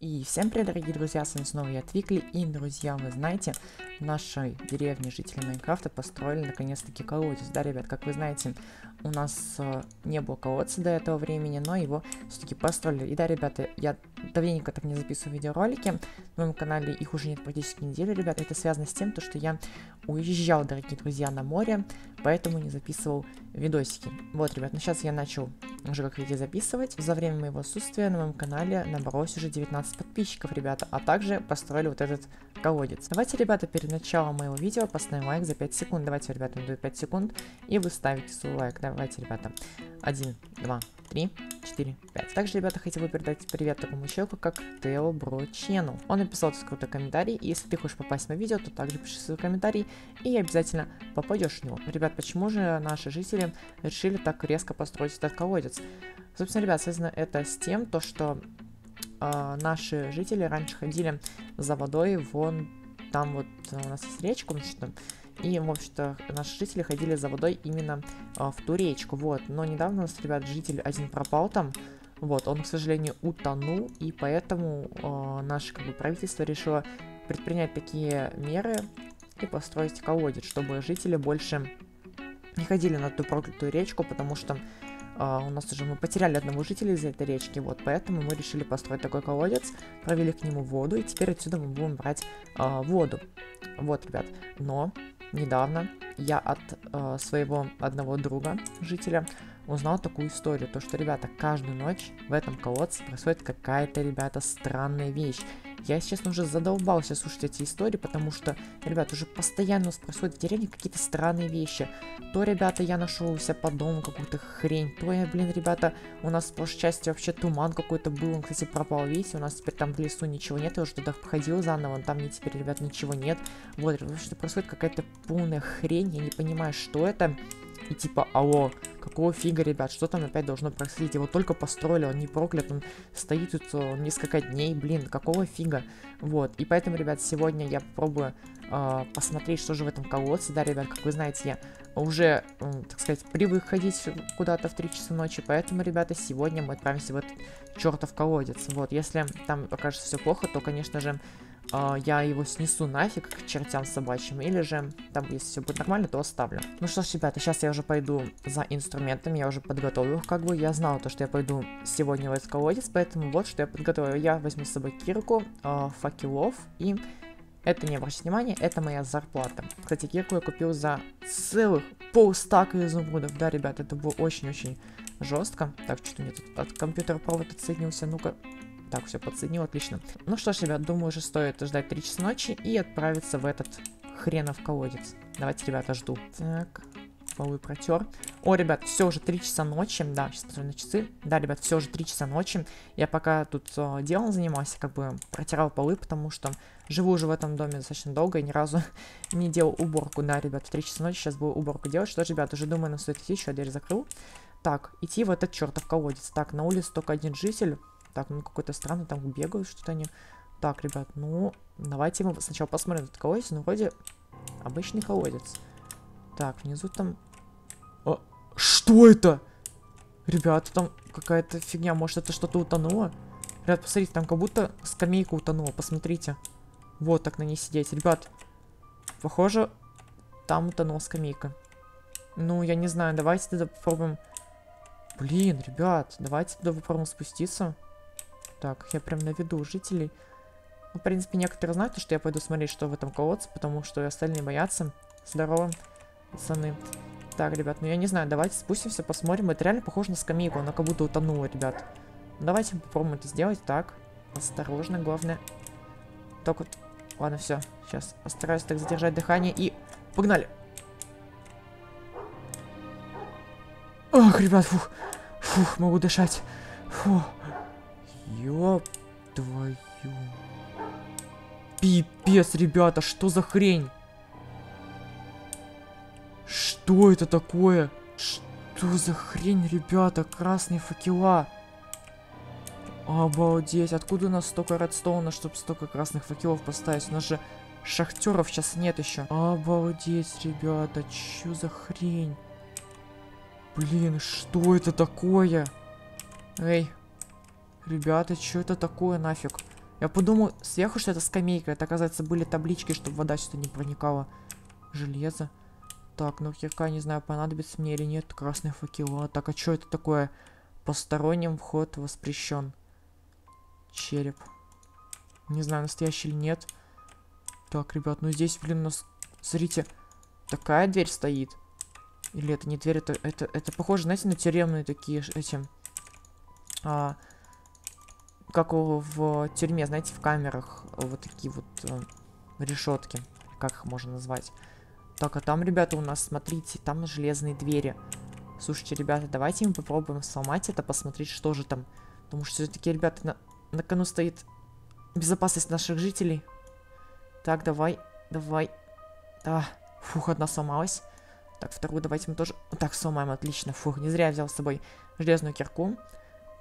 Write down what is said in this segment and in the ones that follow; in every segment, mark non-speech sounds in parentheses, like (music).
И всем привет, дорогие друзья, с вами снова я Твикли, и, друзья, вы знаете, в нашей деревне жители Майнкрафта построили наконец-таки колодец. Да, ребят, как вы знаете, у нас э, не было колодца до этого времени, но его все-таки построили. И да, ребята, я давненько так не записываю видеоролики, на моем канале их уже нет практически недели, ребята. Это связано с тем, то, что я уезжал, дорогие друзья, на море, поэтому не записывал видосики. Вот, ребят, ну сейчас я начал уже, как видите, записывать. За время моего отсутствия на моем канале набралось уже 19 подписчиков, ребята, а также построили вот этот колодец. Давайте, ребята, перед началом моего видео поставим лайк за 5 секунд. Давайте, ребята, даю 5 секунд, и вы ставите свой лайк. Давайте, ребята. 1, 2, 3, 4, 5. Также, ребята, хотел бы передать привет такому человеку, как Тео Бро Channel. Он написал тут крутой комментарий, и если ты хочешь попасть мое видео, то также пиши свой комментарий, и обязательно попадешь в него. Ребят, почему же наши жители решили так резко построить этот колодец? Собственно, ребят, связано это с тем, то, что э, наши жители раньше ходили за водой вон там вот у нас есть речка, ну что и, в общем-то, наши жители ходили за водой именно э, в ту речку, вот. Но недавно у нас, ребят, житель один пропал там, вот, он, к сожалению, утонул, и поэтому э, наше, как бы, правительство решило предпринять такие меры и построить колодец, чтобы жители больше не ходили на ту проклятую речку, потому что Uh, у нас уже мы потеряли одного жителя из этой речки, вот, поэтому мы решили построить такой колодец, провели к нему воду, и теперь отсюда мы будем брать uh, воду. Вот, ребят, но недавно я от uh, своего одного друга, жителя, узнал такую историю, то что, ребята, каждую ночь в этом колодце происходит какая-то, ребята, странная вещь. Я, если честно, уже задолбался слушать эти истории, потому что, ребят, уже постоянно у нас происходят в деревне какие-то странные вещи. То, ребята, я нашел у себя по дому какую-то хрень, то я, блин, ребята, у нас в прошлой вообще туман какой-то был, он, кстати, пропал весь, у нас теперь там в лесу ничего нет, я уже туда походил заново, там мне теперь, ребят, ничего нет. Вот, что происходит какая-то полная хрень, я не понимаю, что это. И типа, алло, какого фига, ребят, что там опять должно происходить? Его только построили, он не проклят, он стоит тут он несколько дней, блин, какого фига? Вот, и поэтому, ребят, сегодня я попробую э, посмотреть, что же в этом колодце. Да, ребят, как вы знаете, я уже, э, так сказать, привык ходить куда-то в 3 часа ночи, поэтому, ребята, сегодня мы отправимся в этот чертов колодец. Вот, если там окажется все плохо, то, конечно же, э, я его снесу нафиг к чертям собачьим, или же там, если все будет нормально, то оставлю. Ну что ж, ребята, сейчас я уже пойду за инструментами, я уже подготовил их, как бы, я знал то, что я пойду сегодня в этот колодец, поэтому вот что я подготовил. Я возьму с собой кирку, э, факелов и... Это не обращайте внимания, это моя зарплата. Кстати, кирку я купил за целых полстака изумрудов. Да, ребят, это было очень-очень жестко. Так, что-то мне тут от компьютера провод отсоединился. Ну-ка, так, все, подсоединил, отлично. Ну что ж, ребят, думаю, уже стоит ждать 3 часа ночи и отправиться в этот хренов колодец. Давайте, ребята, жду. Так, полы протер. О, ребят, все уже 3 часа ночи. Да, сейчас посмотрю на часы. Да, ребят, все уже 3 часа ночи. Я пока тут э, делом занимался, как бы протирал полы, потому что живу уже в этом доме достаточно долго и ни разу (laughs) не делал уборку. Да, ребят, в 3 часа ночи сейчас буду уборку делать. Что ж, ребят, уже думаю, нам стоит идти, еще дверь закрыл. Так, идти в этот чертов колодец. Так, на улице только один житель. Так, ну какой-то странный, там бегают что-то они. Так, ребят, ну, давайте мы сначала посмотрим этот колодец. Ну, вроде обычный колодец. Так, внизу там... О, что это? Ребята, там какая-то фигня. Может, это что-то утонуло? Ребят, посмотрите, там как будто скамейка утонула. Посмотрите. Вот так на ней сидеть. Ребят, похоже, там утонула скамейка. Ну, я не знаю, давайте тогда попробуем... Блин, ребят, давайте туда попробуем спуститься. Так, я прям наведу жителей. Ну, в принципе, некоторые знают, что я пойду смотреть, что в этом колодце, потому что остальные боятся. Здорово, пацаны. Так, ребят, ну я не знаю, давайте спустимся, посмотрим. Это реально похоже на скамейку, она как будто утонула, ребят. Давайте попробуем это сделать. Так, осторожно, главное. Так вот, ладно, все. Сейчас постараюсь так задержать дыхание и... Погнали! Ох, ребят, фух, фух, могу дышать. Фух. Ёб твою. Пипец, ребята, что за хрень? Что это такое? Что за хрень, ребята? Красные факела. Обалдеть, откуда у нас столько редстоуна, чтобы столько красных факелов поставить? У нас же шахтеров сейчас нет еще. Обалдеть, ребята, что за хрень? Блин, что это такое? Эй, Ребята, что это такое нафиг? Я подумал сверху, что это скамейка. Это, оказывается, были таблички, чтобы вода сюда не проникала. Железо. Так, ну кирка, не знаю, понадобится мне или нет. Красный факела. Так, а что это такое? Посторонним вход воспрещен. Череп. Не знаю, настоящий или нет. Так, ребят, ну здесь, блин, у нас... Смотрите, такая дверь стоит. Или это не дверь, это, это, это похоже, знаете, на тюремные такие эти... А, как в, тюрьме, знаете, в камерах вот такие вот э, решетки. Как их можно назвать? Так, а там, ребята, у нас, смотрите, там железные двери. Слушайте, ребята, давайте мы попробуем сломать это, посмотреть, что же там. Потому что все-таки, ребята, на, на кону стоит безопасность наших жителей. Так, давай, давай. Да, фух, одна сломалась. Так, вторую давайте мы тоже... Так, сломаем, отлично. Фух, не зря я взял с собой железную кирку.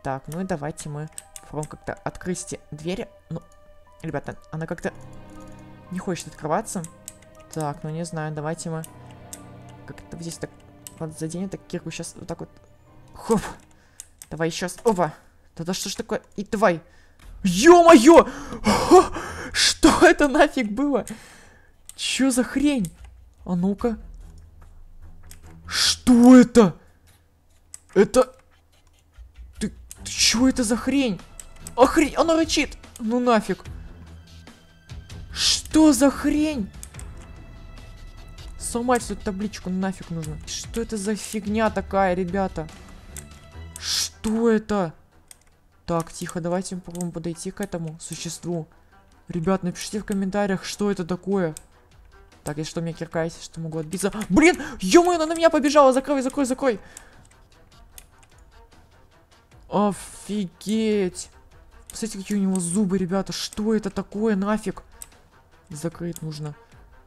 Так, ну и давайте мы попробуем как-то открыть двери. Ну, ребята, она как-то не хочет открываться. Так, ну не знаю, давайте мы как-то здесь так вот заденем, так кирку сейчас вот так вот. Хоп. Давай еще раз. Опа. Да-да что ж такое? И давай. Ё-моё! Что это нафиг было? Чё за хрень? А ну-ка. Что это? Это... Ты, ты чё это за хрень? Охрень, она рычит. Ну нафиг. Что за хрень? Сломать всю табличку нафиг нужно. Что это за фигня такая, ребята? Что это? Так, тихо, давайте попробуем подойти к этому существу. Ребят, напишите в комментариях, что это такое. Так, если что, меня кирка есть, что могу отбиться. Блин, ё она на меня побежала, закрой, закрой, закрой. Офигеть. Посмотрите, какие у него зубы, ребята. Что это такое, нафиг? Закрыть нужно.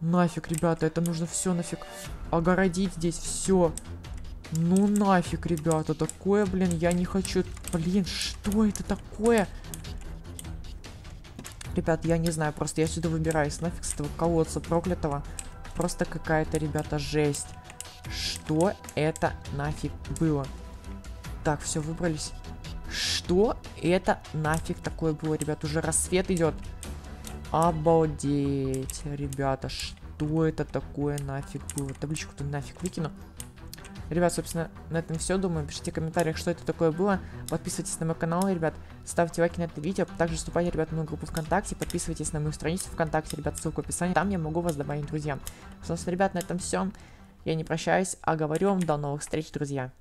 Нафиг, ребята, это нужно все нафиг огородить здесь, все. Ну нафиг, ребята, такое, блин, я не хочу... Блин, что это такое? Ребят, я не знаю, просто я сюда выбираюсь нафиг с этого колодца проклятого. Просто какая-то, ребята, жесть. Что это нафиг было? Так, все, выбрались. Что это нафиг такое было, ребят? Уже рассвет идет. Обалдеть, ребята, что это такое нафиг было? Табличку-то нафиг выкину. Ребят, собственно, на этом все, думаю. Пишите в комментариях, что это такое было. Подписывайтесь на мой канал, ребят. Ставьте лайки на это видео. Также вступайте, ребят, в мою группу ВКонтакте. Подписывайтесь на мою страницу ВКонтакте, ребят, ссылка в описании. Там я могу вас добавить, друзья. Собственно, ребят, на этом все. Я не прощаюсь, а говорю вам до новых встреч, друзья.